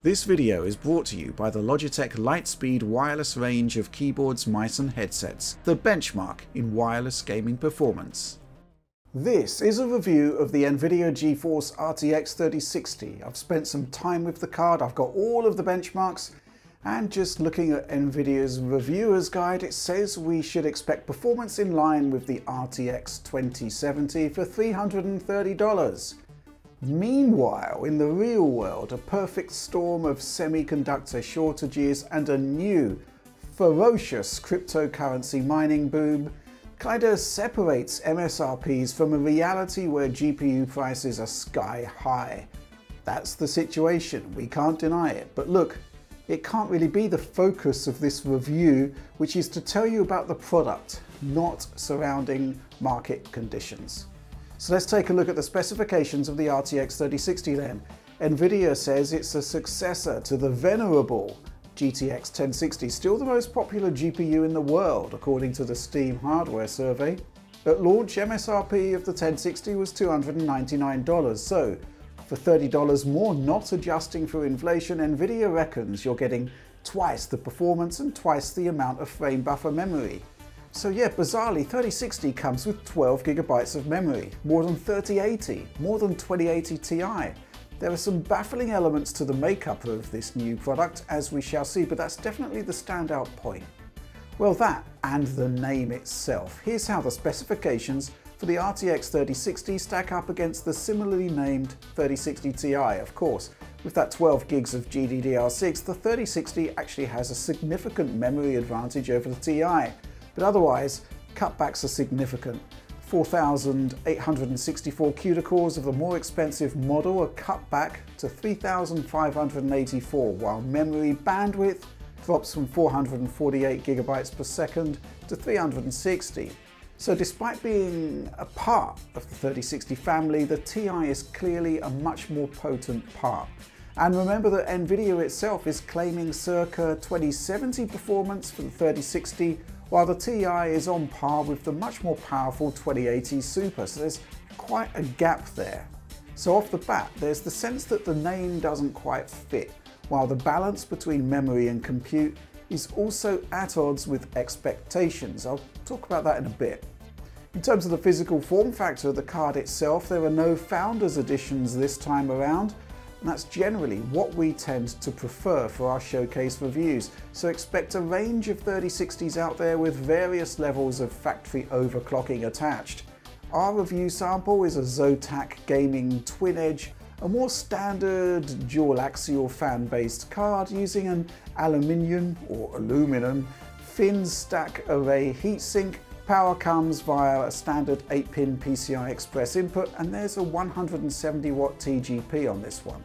This video is brought to you by the Logitech Lightspeed wireless range of keyboards, mice and headsets, the benchmark in wireless gaming performance. This is a review of the Nvidia GeForce RTX 3060. I've spent some time with the card, I've got all of the benchmarks, and just looking at Nvidia's reviewer's guide, it says we should expect performance in line with the RTX 2070 for $330. Meanwhile, in the real world, a perfect storm of semiconductor shortages and a new, ferocious cryptocurrency mining boom kinda separates MSRPs from a reality where GPU prices are sky high. That's the situation, we can't deny it. But look, it can't really be the focus of this review, which is to tell you about the product, not surrounding market conditions. So let's take a look at the specifications of the RTX 3060 then. Nvidia says it's a successor to the venerable GTX 1060, still the most popular GPU in the world according to the Steam hardware survey. At launch, MSRP of the 1060 was $299, so for $30 more, not adjusting for inflation, Nvidia reckons you're getting twice the performance and twice the amount of frame buffer memory. So yeah, bizarrely, 3060 comes with 12 gigabytes of memory, more than 3080, more than 2080 Ti. There are some baffling elements to the makeup of this new product, as we shall see, but that's definitely the standout point. Well, that and the name itself. Here's how the specifications for the RTX 3060 stack up against the similarly named 3060 Ti, of course. With that 12 gigs of GDDR6, the 3060 actually has a significant memory advantage over the Ti, but otherwise, cutbacks are significant. 4,864 CUDA cores of the more expensive model are cut back to 3,584, while memory bandwidth drops from 448 gigabytes per second to 360. So despite being a part of the 3060 family, the Ti is clearly a much more potent part. And remember that Nvidia itself is claiming circa 2070 performance for the 3060 while the Ti is on par with the much more powerful 2080 Super, so there's quite a gap there. So off the bat, there's the sense that the name doesn't quite fit, while the balance between memory and compute is also at odds with expectations. I'll talk about that in a bit. In terms of the physical form factor of the card itself, there are no Founders Editions this time around, and that's generally what we tend to prefer for our showcase reviews. So expect a range of 3060s out there with various levels of factory overclocking attached. Our review sample is a Zotac Gaming Twin Edge, a more standard dual axial fan based card using an aluminium or aluminum fin stack array heatsink Power comes via a standard 8-pin PCI Express input and there's a 170 watt TGP on this one.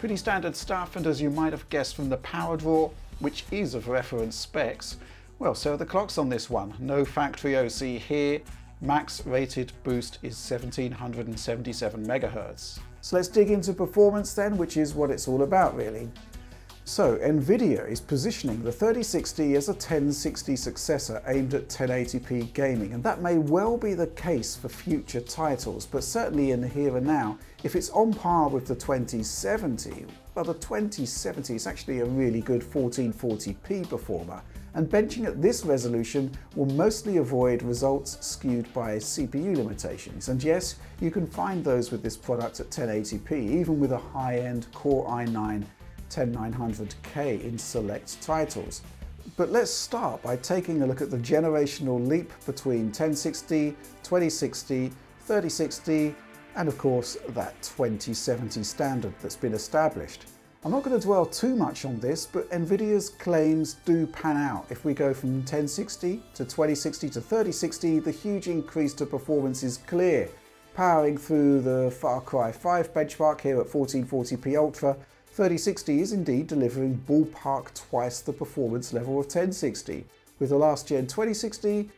Pretty standard stuff and as you might have guessed from the power draw, which is of reference specs, well so the clocks on this one. No factory OC here, max rated boost is 1777 megahertz. So let's dig into performance then, which is what it's all about really. So Nvidia is positioning the 3060 as a 1060 successor aimed at 1080p gaming and that may well be the case for future titles but certainly in the here and now if it's on par with the 2070 well the 2070 is actually a really good 1440p performer and benching at this resolution will mostly avoid results skewed by CPU limitations. And yes you can find those with this product at 1080p even with a high-end Core i9 10900K in select titles. But let's start by taking a look at the generational leap between 1060, 2060, 3060, and of course that 2070 standard that's been established. I'm not going to dwell too much on this, but Nvidia's claims do pan out. If we go from 1060 to 2060 to 3060, the huge increase to performance is clear. Powering through the Far Cry 5 benchmark here at 1440p Ultra, 3060 is indeed delivering ballpark twice the performance level of 1060, with the last gen 2060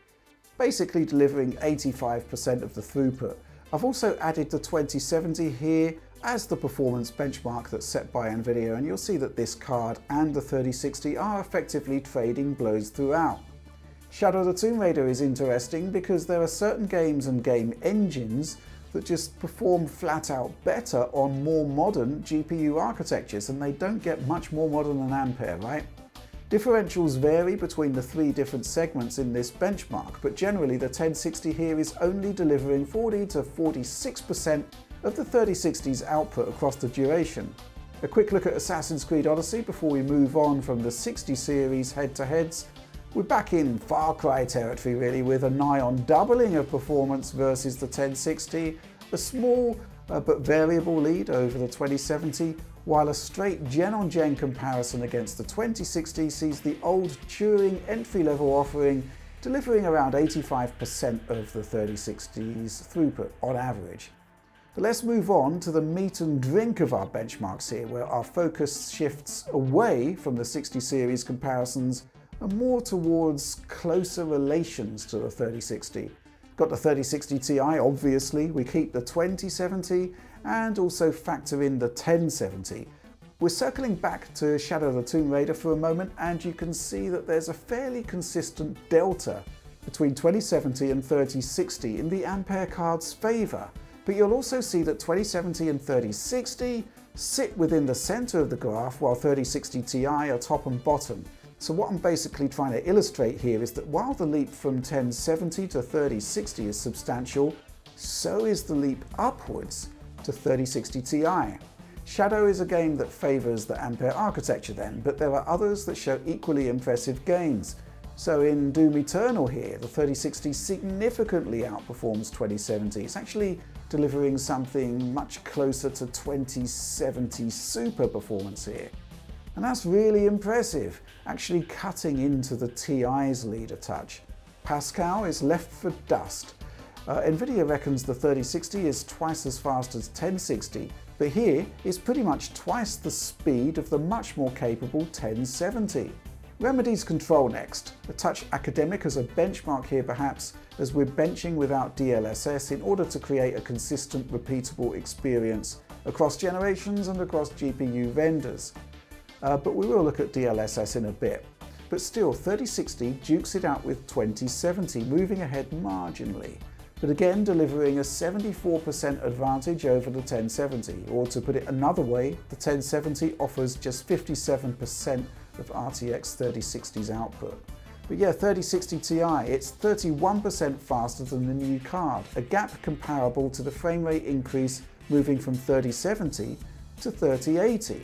basically delivering 85% of the throughput. I've also added the 2070 here as the performance benchmark that's set by Nvidia and you'll see that this card and the 3060 are effectively trading blows throughout. Shadow of the Tomb Raider is interesting because there are certain games and game engines that just perform flat out better on more modern GPU architectures and they don't get much more modern than Ampere, right? Differentials vary between the three different segments in this benchmark, but generally the 1060 here is only delivering 40 to 46% of the 3060's output across the duration. A quick look at Assassin's Creed Odyssey before we move on from the 60 series head-to-heads. We're back in Far Cry territory really with a nigh on doubling of performance versus the 1060, a small uh, but variable lead over the 2070 while a straight gen-on-gen -gen comparison against the 2060 sees the old Turing entry-level offering delivering around 85% of the 3060's throughput on average. But let's move on to the meat and drink of our benchmarks here, where our focus shifts away from the 60 series comparisons and more towards closer relations to the 3060. Got the 3060 Ti, obviously, we keep the 2070 and also factor in the 1070. We're circling back to Shadow of the Tomb Raider for a moment and you can see that there's a fairly consistent delta between 2070 and 3060 in the Ampere card's favour. But you'll also see that 2070 and 3060 sit within the center of the graph while 3060 Ti are top and bottom. So what I'm basically trying to illustrate here is that while the leap from 1070 to 3060 is substantial, so is the leap upwards to 3060 Ti. Shadow is a game that favours the Ampere architecture then, but there are others that show equally impressive gains. So in Doom Eternal here, the 3060 significantly outperforms 2070. It's actually delivering something much closer to 2070 super performance here. And that's really impressive, actually cutting into the TI's lead a touch. Pascal is left for dust. Uh, Nvidia reckons the 3060 is twice as fast as 1060, but here is pretty much twice the speed of the much more capable 1070. Remedy's Control next. A touch academic as a benchmark here perhaps, as we're benching without DLSS in order to create a consistent repeatable experience across generations and across GPU vendors. Uh, but we will look at DLSS in a bit. But still, 3060 dukes it out with 2070, moving ahead marginally but again delivering a 74% advantage over the 1070, or to put it another way, the 1070 offers just 57% of RTX 3060's output. But yeah, 3060 Ti, it's 31% faster than the new card, a gap comparable to the frame rate increase moving from 3070 to 3080.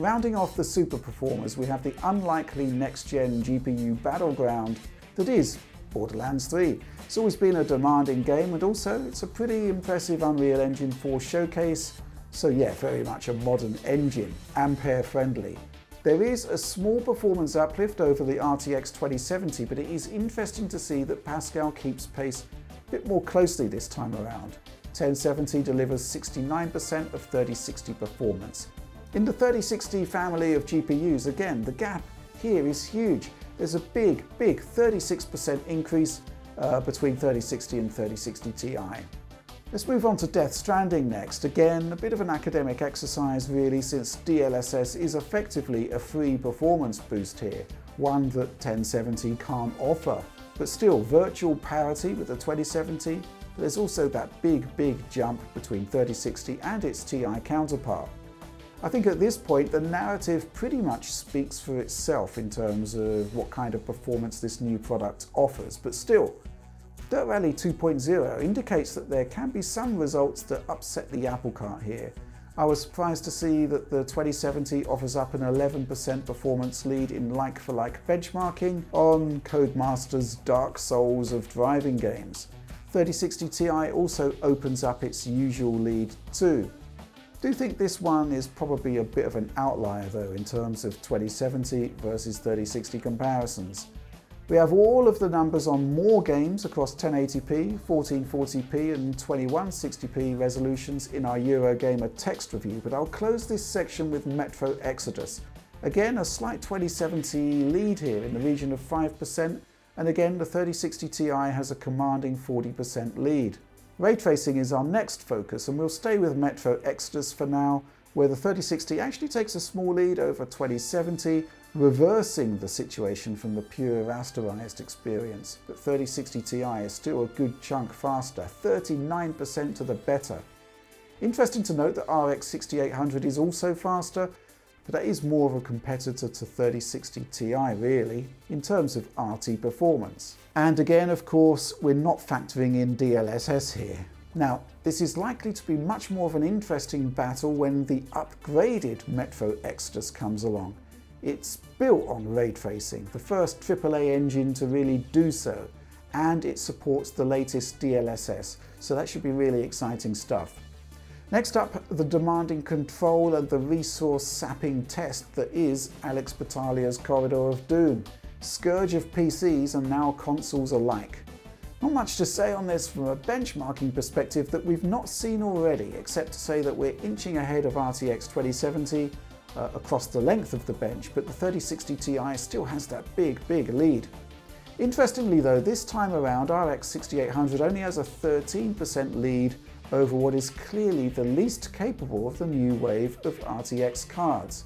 Rounding off the super performers, we have the unlikely next-gen GPU battleground that is Borderlands 3. It's always been a demanding game and also it's a pretty impressive Unreal Engine 4 showcase, so yeah, very much a modern engine, Ampere friendly. There is a small performance uplift over the RTX 2070, but it is interesting to see that Pascal keeps pace a bit more closely this time around. 1070 delivers 69% of 3060 performance. In the 3060 family of GPUs, again, the gap here is huge. There's a big, big 36% increase uh, between 3060 and 3060 Ti. Let's move on to Death Stranding next. Again, a bit of an academic exercise really since DLSS is effectively a free performance boost here, one that 1070 can't offer. But still, virtual parity with the 2070, there's also that big, big jump between 3060 and its Ti counterpart. I think at this point the narrative pretty much speaks for itself in terms of what kind of performance this new product offers, but still, Dirt Rally 2.0 indicates that there can be some results that upset the apple cart here. I was surprised to see that the 2070 offers up an 11% performance lead in like-for-like -like benchmarking on Codemasters' Dark Souls of driving games. 3060 Ti also opens up its usual lead too do you think this one is probably a bit of an outlier though in terms of 2070 versus 3060 comparisons. We have all of the numbers on more games across 1080p, 1440p and 2160p resolutions in our Eurogamer text review, but I'll close this section with Metro Exodus. Again, a slight 2070 lead here in the region of 5%, and again the 3060 Ti has a commanding 40% lead. Ray tracing is our next focus and we'll stay with Metro Exodus for now, where the 3060 actually takes a small lead over 2070 reversing the situation from the pure rasterized experience, but 3060 Ti is still a good chunk faster, 39% to the better. Interesting to note that RX 6800 is also faster, but that is more of a competitor to 3060 Ti really, in terms of RT performance. And again, of course, we're not factoring in DLSS here. Now, this is likely to be much more of an interesting battle when the upgraded Metro Exodus comes along. It's built on ray tracing, the first AAA engine to really do so, and it supports the latest DLSS, so that should be really exciting stuff. Next up, the demanding control and the resource sapping test that is Alex Battaglia's Corridor of Doom, scourge of PCs and now consoles alike. Not much to say on this from a benchmarking perspective that we've not seen already, except to say that we're inching ahead of RTX 2070 uh, across the length of the bench, but the 3060 Ti still has that big, big lead. Interestingly though, this time around RX 6800 only has a 13% lead over what is clearly the least capable of the new wave of RTX cards.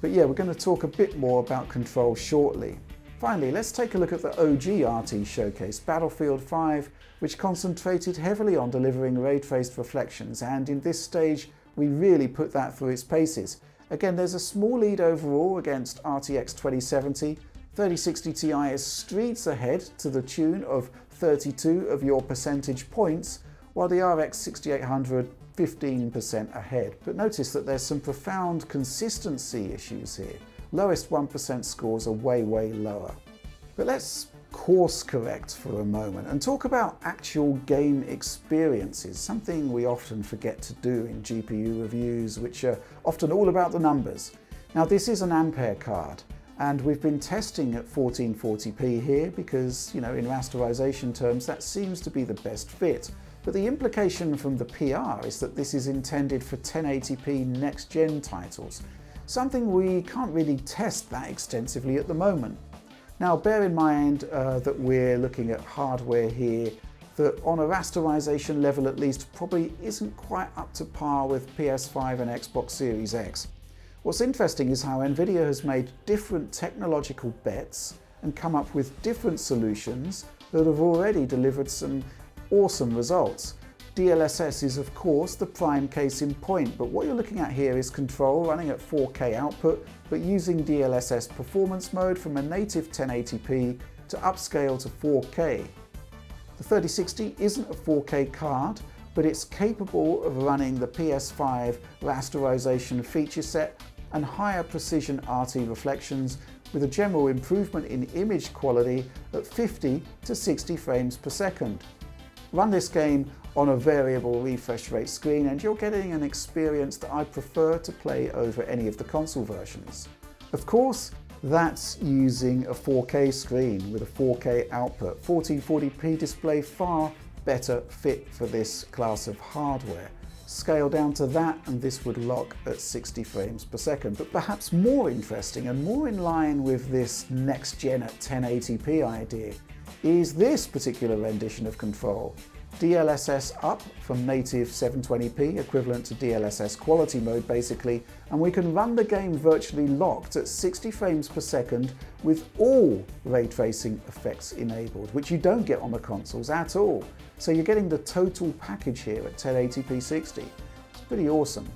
But yeah, we're going to talk a bit more about control shortly. Finally, let's take a look at the OG RT showcase, Battlefield 5, which concentrated heavily on delivering ray-traced reflections, and in this stage, we really put that through its paces. Again, there's a small lead overall against RTX 2070. 3060 Ti is streets ahead to the tune of 32 of your percentage points, while the RX 6800 15% ahead. But notice that there's some profound consistency issues here. Lowest 1% scores are way, way lower. But let's course correct for a moment and talk about actual game experiences, something we often forget to do in GPU reviews, which are often all about the numbers. Now this is an Ampere card, and we've been testing at 1440p here because, you know, in rasterization terms, that seems to be the best fit. But the implication from the PR is that this is intended for 1080p next-gen titles, something we can't really test that extensively at the moment. Now bear in mind uh, that we're looking at hardware here that on a rasterization level at least probably isn't quite up to par with PS5 and Xbox Series X. What's interesting is how Nvidia has made different technological bets and come up with different solutions that have already delivered some awesome results. DLSS is of course the prime case in point, but what you're looking at here is control running at 4K output, but using DLSS performance mode from a native 1080p to upscale to 4K. The 3060 isn't a 4K card, but it's capable of running the PS5 rasterization feature set and higher precision RT reflections with a general improvement in image quality at 50 to 60 frames per second. Run this game on a variable refresh rate screen and you're getting an experience that I prefer to play over any of the console versions. Of course, that's using a 4K screen with a 4K output. 1440p display far better fit for this class of hardware. Scale down to that and this would lock at 60 frames per second. But perhaps more interesting and more in line with this next gen at 1080p idea is this particular rendition of Control. DLSS up from native 720p, equivalent to DLSS quality mode basically, and we can run the game virtually locked at 60 frames per second with all ray tracing effects enabled, which you don't get on the consoles at all. So you're getting the total package here at 1080p 60. It's pretty awesome.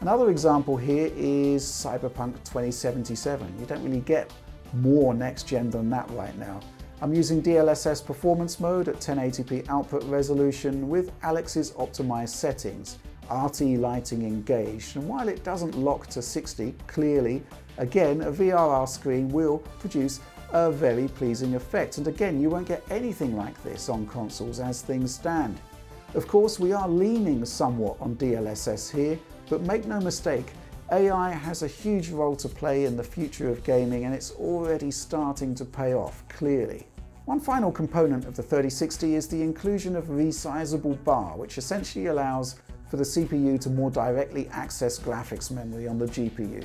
Another example here is Cyberpunk 2077. You don't really get more next gen than that right now. I'm using DLSS performance mode at 1080p output resolution with Alex's optimized settings, RT lighting engaged, and while it doesn't lock to 60, clearly, again, a VRR screen will produce a very pleasing effect, and again, you won't get anything like this on consoles as things stand. Of course, we are leaning somewhat on DLSS here, but make no mistake, AI has a huge role to play in the future of gaming and it's already starting to pay off, clearly. One final component of the 3060 is the inclusion of resizable bar, which essentially allows for the CPU to more directly access graphics memory on the GPU,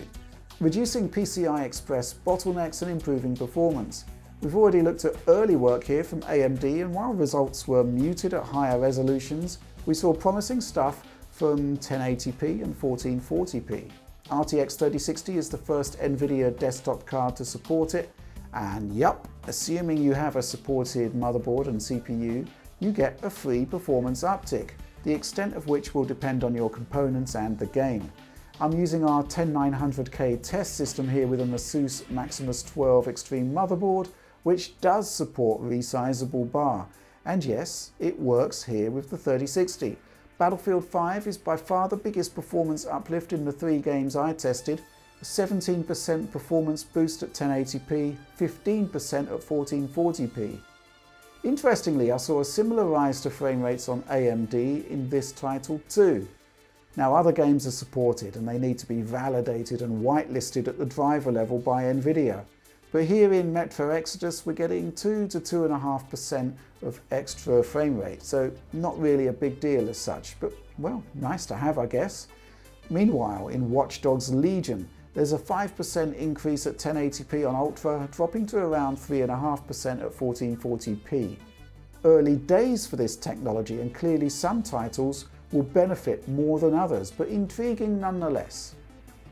reducing PCI Express bottlenecks and improving performance. We've already looked at early work here from AMD and while results were muted at higher resolutions, we saw promising stuff from 1080p and 1440p. RTX 3060 is the first NVIDIA desktop card to support it, and yup, assuming you have a supported motherboard and CPU, you get a free performance uptick, the extent of which will depend on your components and the game. I'm using our 10900K test system here with an ASUS Maximus 12 Extreme motherboard, which does support resizable bar. And yes, it works here with the 3060. Battlefield 5 is by far the biggest performance uplift in the three games I tested. A 17% performance boost at 1080p, 15% at 1440p. Interestingly, I saw a similar rise to frame rates on AMD in this title too. Now other games are supported and they need to be validated and whitelisted at the driver level by NVIDIA. But here in Metro Exodus we're getting 2 to 2.5% of extra frame rate, so not really a big deal as such, but well, nice to have I guess. Meanwhile, in Watch Dogs Legion, there's a 5% increase at 1080p on Ultra, dropping to around 3.5% at 1440p. Early days for this technology and clearly some titles will benefit more than others, but intriguing nonetheless.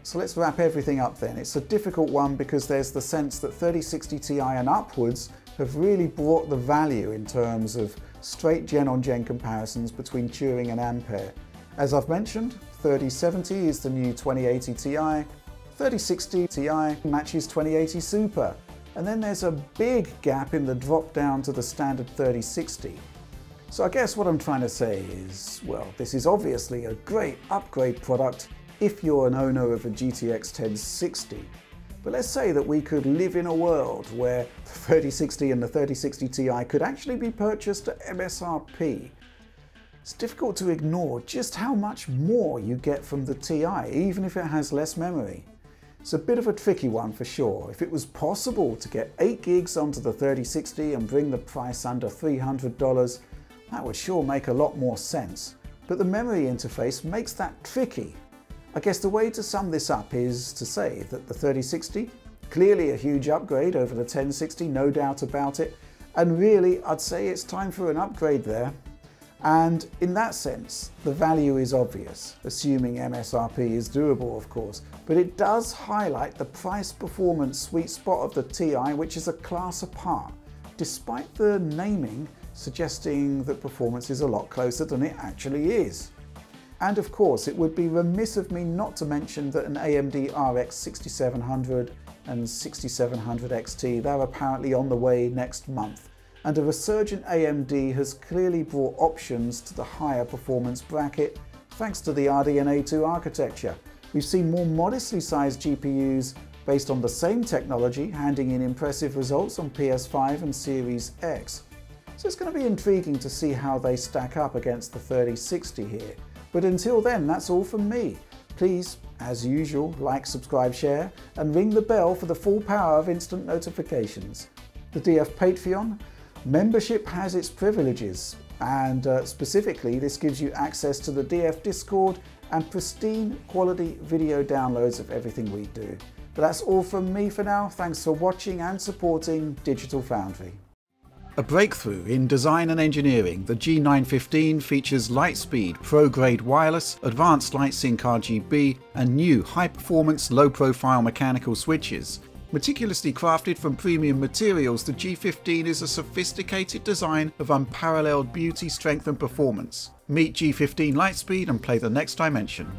So let's wrap everything up then. It's a difficult one because there's the sense that 3060 Ti and upwards have really brought the value in terms of straight gen-on-gen -gen comparisons between Turing and Ampere. As I've mentioned, 3070 is the new 2080 Ti, 3060 Ti matches 2080 Super, and then there's a big gap in the drop down to the standard 3060. So I guess what I'm trying to say is, well, this is obviously a great upgrade product if you're an owner of a GTX 1060. But let's say that we could live in a world where the 3060 and the 3060 Ti could actually be purchased at MSRP. It's difficult to ignore just how much more you get from the Ti, even if it has less memory. It's a bit of a tricky one for sure. If it was possible to get 8 gigs onto the 3060 and bring the price under $300, that would sure make a lot more sense. But the memory interface makes that tricky I guess the way to sum this up is to say that the 3060, clearly a huge upgrade over the 1060, no doubt about it, and really I'd say it's time for an upgrade there. And in that sense, the value is obvious, assuming MSRP is doable of course, but it does highlight the price performance sweet spot of the TI which is a class apart, despite the naming suggesting that performance is a lot closer than it actually is. And of course, it would be remiss of me not to mention that an AMD RX 6700 and 6700 XT, they're apparently on the way next month. And a resurgent AMD has clearly brought options to the higher performance bracket thanks to the RDNA 2 architecture. We've seen more modestly sized GPUs based on the same technology handing in impressive results on PS5 and Series X. So it's going to be intriguing to see how they stack up against the 3060 here. But until then, that's all from me. Please, as usual, like, subscribe, share, and ring the bell for the full power of instant notifications. The DF Patreon membership has its privileges, and uh, specifically, this gives you access to the DF Discord and pristine quality video downloads of everything we do. But that's all from me for now. Thanks for watching and supporting Digital Foundry. A breakthrough in design and engineering, the G915 features Lightspeed Pro-grade wireless, advanced LightSync RGB, and new high-performance, low-profile mechanical switches. Meticulously crafted from premium materials, the G15 is a sophisticated design of unparalleled beauty, strength and performance. Meet G15 Lightspeed and play the next dimension.